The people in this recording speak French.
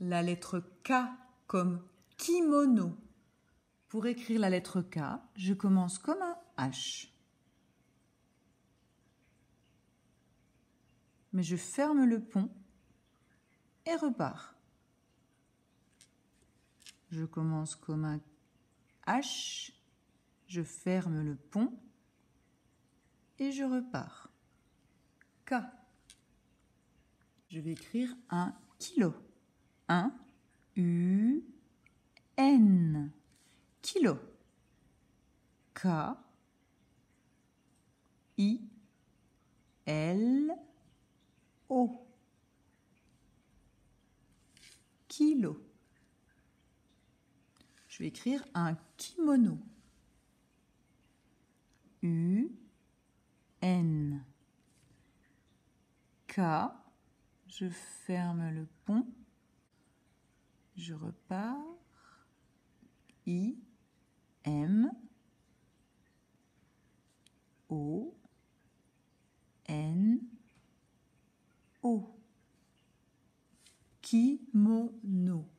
la lettre K comme kimono. Pour écrire la lettre K, je commence comme un H. Mais je ferme le pont et repars. Je commence comme un H, je ferme le pont et je repars. K. Je vais écrire un kilo. Un U N. Kilo. K I L O. Kilo. Je vais écrire un kimono. U N K je ferme le pont je repars. I M O N O. Kimono